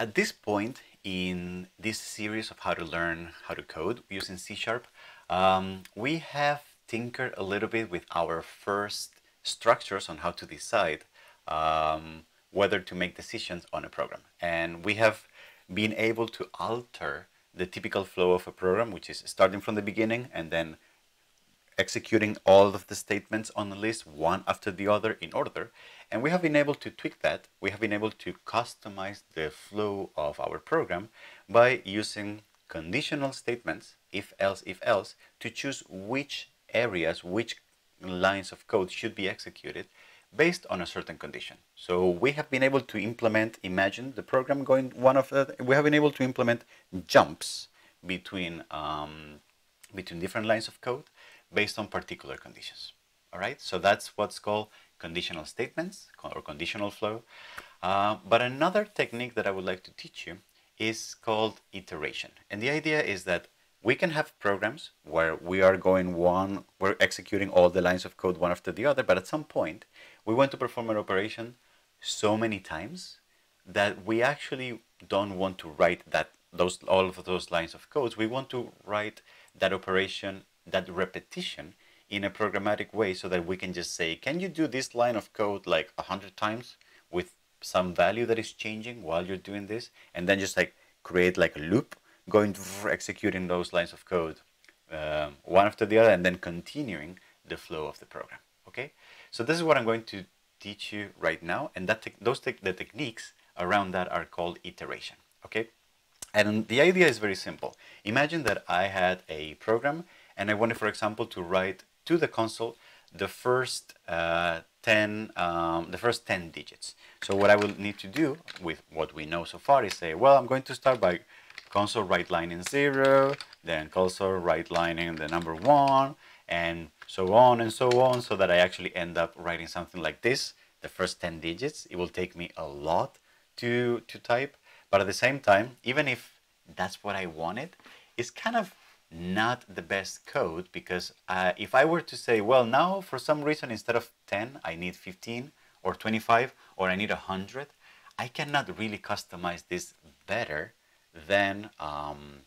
At this point in this series of how to learn how to code using C Sharp, um, we have tinkered a little bit with our first structures on how to decide um, whether to make decisions on a program. And we have been able to alter the typical flow of a program, which is starting from the beginning and then executing all of the statements on the list one after the other in order. And we have been able to tweak that. We have been able to customize the flow of our program by using conditional statements, if else, if else, to choose which areas, which lines of code should be executed based on a certain condition. So we have been able to implement, imagine the program going one of the, we have been able to implement jumps between, um, between different lines of code based on particular conditions. All right, so that's what's called conditional statements or conditional flow. Uh, but another technique that I would like to teach you is called iteration. And the idea is that we can have programs where we are going one, we're executing all the lines of code one after the other, but at some point we want to perform an operation so many times that we actually don't want to write that those all of those lines of codes. We want to write that operation that repetition in a programmatic way so that we can just say, can you do this line of code like a hundred times with some value that is changing while you're doing this? And then just like create like a loop going to executing those lines of code um, one after the other and then continuing the flow of the program. Okay, so this is what I'm going to teach you right now, and that those te the techniques around that are called iteration. Okay, and the idea is very simple. Imagine that I had a program and I wanted, for example, to write to the console the first uh, 10 um, the first 10 digits. So what I will need to do with what we know so far is say, well, I'm going to start by console write line in zero, then console write line in the number one, and so on and so on, so that I actually end up writing something like this, the first 10 digits. It will take me a lot to, to type, but at the same time, even if that's what I wanted, it's kind of not the best code because uh, if I were to say, well, now for some reason instead of 10, I need 15 or 25 or I need 100, I cannot really customize this better than, um,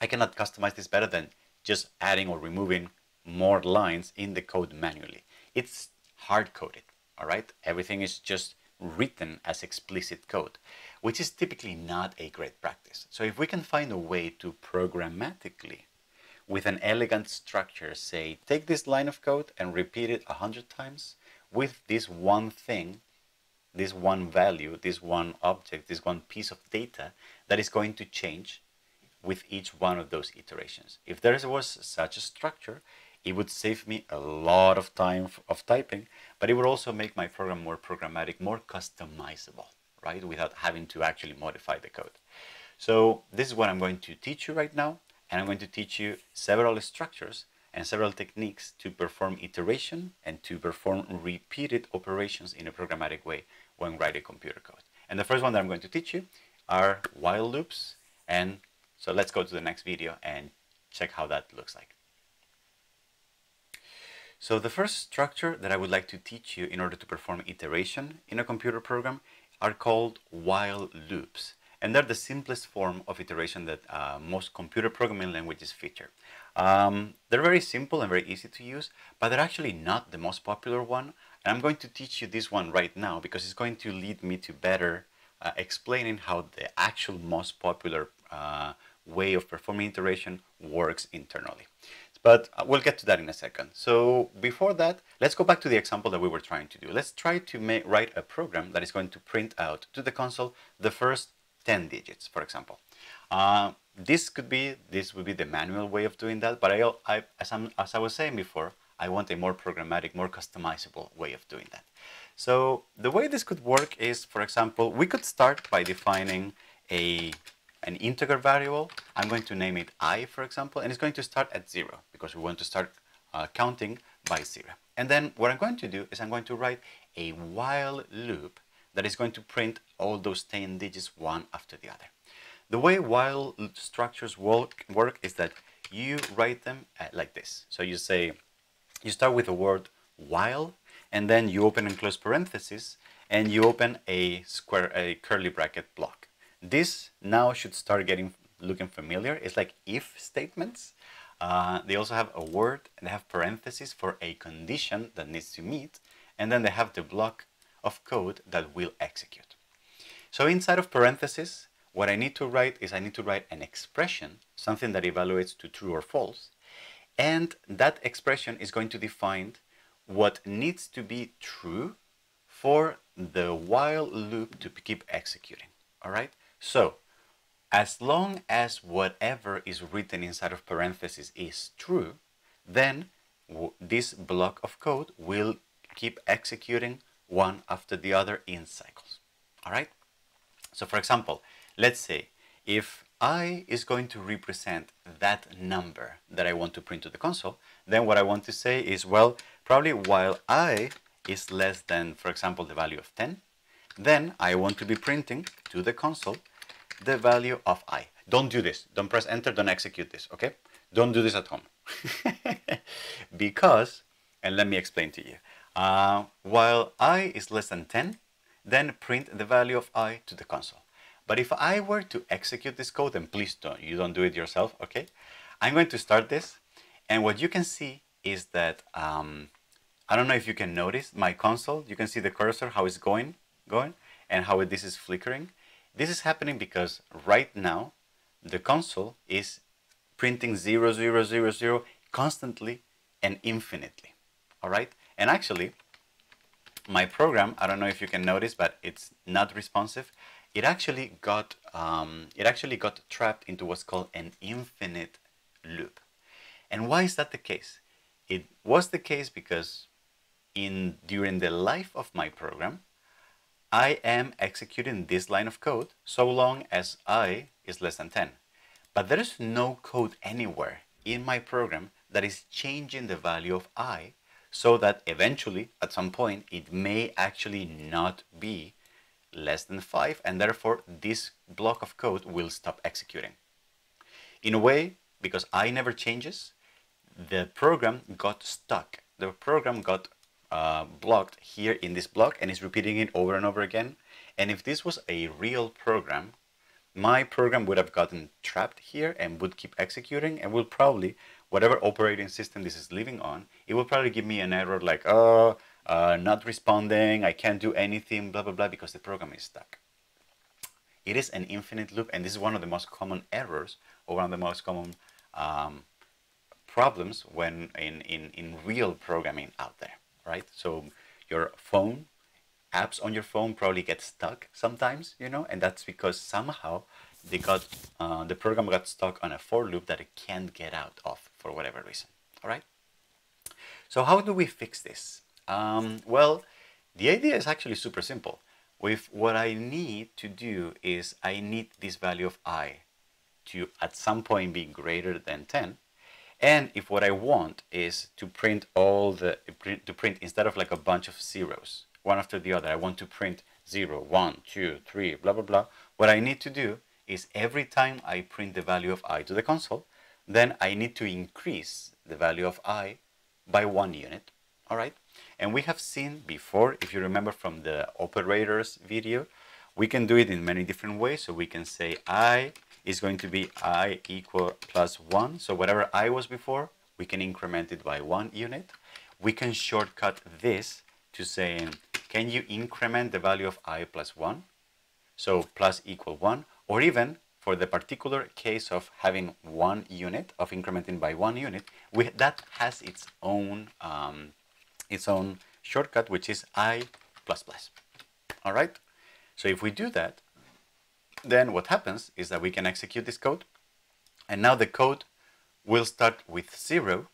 I cannot customize this better than just adding or removing more lines in the code manually. It's hard coded, all right? Everything is just written as explicit code, which is typically not a great practice. So if we can find a way to programmatically with an elegant structure say, take this line of code and repeat it a hundred times with this one thing, this one value, this one object, this one piece of data that is going to change with each one of those iterations. If there was such a structure, it would save me a lot of time of typing, but it would also make my program more programmatic, more customizable, right? Without having to actually modify the code. So this is what I'm going to teach you right now and I'm going to teach you several structures and several techniques to perform iteration and to perform repeated operations in a programmatic way when writing computer code. And the first one that I'm going to teach you are while loops. And so let's go to the next video and check how that looks like. So the first structure that I would like to teach you in order to perform iteration in a computer program are called while loops. And they're the simplest form of iteration that uh, most computer programming languages feature. Um, they're very simple and very easy to use, but they're actually not the most popular one. And I'm going to teach you this one right now because it's going to lead me to better uh, explaining how the actual most popular uh, way of performing iteration works internally. But uh, we'll get to that in a second. So before that, let's go back to the example that we were trying to do. Let's try to make, write a program that is going to print out to the console the first 10 digits, for example. Uh, this could be, this would be the manual way of doing that, but I, I, as, I'm, as I was saying before, I want a more programmatic, more customizable way of doing that. So the way this could work is, for example, we could start by defining a, an integer variable. I'm going to name it i, for example, and it's going to start at zero because we want to start uh, counting by zero. And then what I'm going to do is I'm going to write a while loop that is going to print all those 10 digits one after the other. The way while structures work, work is that you write them uh, like this. So you say, you start with the word while, and then you open and close parentheses, and you open a square, a curly bracket block. this now should start getting looking familiar. It's like if statements. Uh, they also have a word and they have parentheses for a condition that needs to meet. And then they have the block of code that will execute. So inside of parentheses, what I need to write is I need to write an expression, something that evaluates to true or false. And that expression is going to define what needs to be true for the while loop to keep executing. All right. So as long as whatever is written inside of parentheses is true, then this block of code will keep executing one after the other in cycles. All right. So for example, let's say if i is going to represent that number that I want to print to the console, then what I want to say is, well, probably while i is less than, for example, the value of 10, then I want to be printing to the console the value of i. Don't do this. Don't press enter. Don't execute this. Okay? Don't do this at home. because, and let me explain to you. Uh, while i is less than 10, then print the value of i to the console. But if I were to execute this code, and please don't, you don't do it yourself, okay? I'm going to start this, and what you can see is that, um, I don't know if you can notice my console, you can see the cursor, how it's going, going, and how this is flickering. This is happening because right now, the console is printing 0, 0, 0, 0 constantly and infinitely, all right? And actually, my program, I don't know if you can notice, but it's not responsive it actually got um, it actually got trapped into what's called an infinite loop. And why is that the case? It was the case because in during the life of my program, I am executing this line of code so long as i is less than 10. But there is no code anywhere in my program that is changing the value of i so that eventually at some point it may actually not be less than 5 and therefore this block of code will stop executing. In a way, because i never changes, the program got stuck. The program got uh, blocked here in this block and is repeating it over and over again. And if this was a real program, my program would have gotten trapped here and would keep executing and will probably, whatever operating system this is living on, it will probably give me an error like, oh, uh, not responding, I can't do anything, blah, blah, blah, because the program is stuck. It is an infinite loop, and this is one of the most common errors, or one of the most common um, problems when in, in, in real programming out there, right? So your phone, apps on your phone probably get stuck sometimes, you know, and that's because somehow they got, uh, the program got stuck on a for loop that it can't get out of for whatever reason, all right? So how do we fix this? Um, well, the idea is actually super simple. With what I need to do is I need this value of i to at some point be greater than 10. And if what I want is to print all the, to print instead of like a bunch of zeros, one after the other, I want to print 0, 1, 2, 3, blah, blah, blah. What I need to do is every time I print the value of i to the console, then I need to increase the value of i by one unit, all right? And we have seen before, if you remember from the operators video, we can do it in many different ways. So we can say i is going to be i equal plus 1. So whatever i was before, we can increment it by one unit. We can shortcut this to saying, can you increment the value of i plus 1? So plus equal 1. Or even for the particular case of having one unit, of incrementing by one unit, we, that has its own um, its own shortcut, which is i++. All right? So if we do that, then what happens is that we can execute this code. And now the code will start with 0.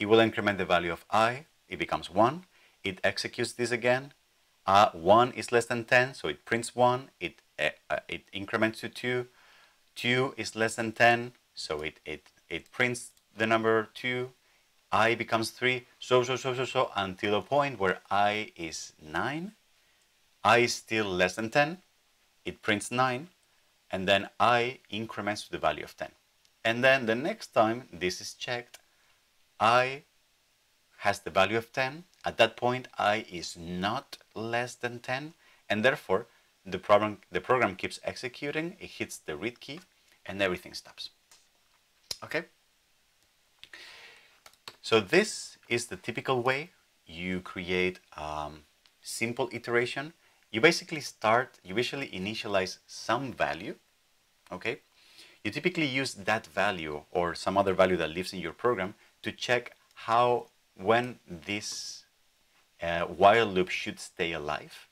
It will increment the value of i. It becomes 1. It executes this again. Uh, 1 is less than 10, so it prints 1. It, uh, uh, it increments to 2. 2 is less than 10, so it, it, it prints the number 2 i becomes 3, so, so, so, so, so, until a point where i is 9. i is still less than 10. It prints 9. And then i increments to the value of 10. And then the next time this is checked, i has the value of 10. At that point, i is not less than 10. And therefore, the program, the program keeps executing, it hits the read key, and everything stops. Okay? So this is the typical way you create um, simple iteration. You basically start, you usually initialize some value, okay? You typically use that value or some other value that lives in your program to check how, when this uh, while loop should stay alive.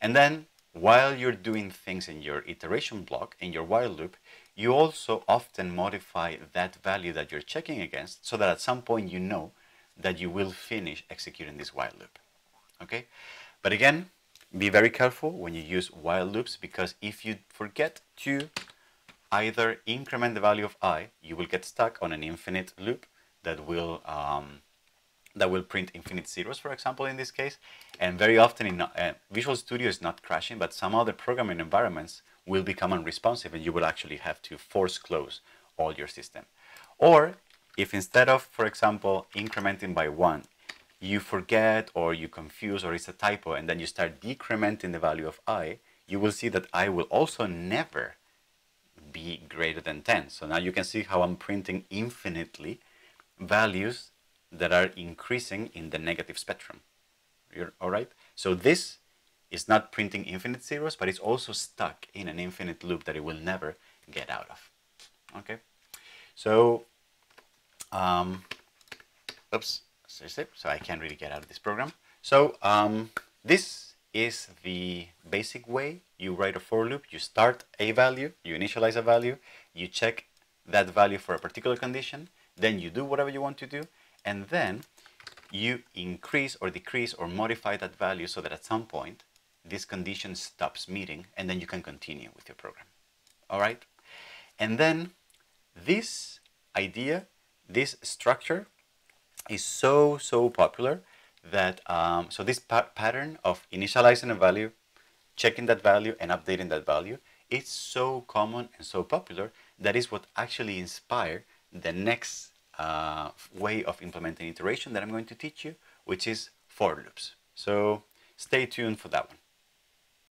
And then while you're doing things in your iteration block, in your while loop, you also often modify that value that you're checking against so that at some point you know that you will finish executing this while loop. Okay? But again, be very careful when you use while loops because if you forget to either increment the value of i, you will get stuck on an infinite loop that will um, that will print infinite zeros, for example, in this case. And very often in uh, Visual Studio is not crashing, but some other programming environments will become unresponsive and you will actually have to force close all your system. Or if instead of, for example, incrementing by one, you forget or you confuse or it's a typo and then you start decrementing the value of i, you will see that i will also never be greater than 10. So now you can see how I'm printing infinitely values that are increasing in the negative spectrum. You're, all right? So this is not printing infinite zeros, but it's also stuck in an infinite loop that it will never get out of. Okay? So, um, oops, so I can't really get out of this program. So um, this is the basic way you write a for loop. You start a value, you initialize a value, you check that value for a particular condition, then you do whatever you want to do, and then you increase or decrease or modify that value so that at some point this condition stops meeting and then you can continue with your program. All right? And then this idea, this structure is so, so popular that, um, so this pa pattern of initializing a value, checking that value and updating that value, it's so common and so popular that is what actually inspired the next uh, way of implementing iteration that I'm going to teach you, which is for loops. So stay tuned for that one.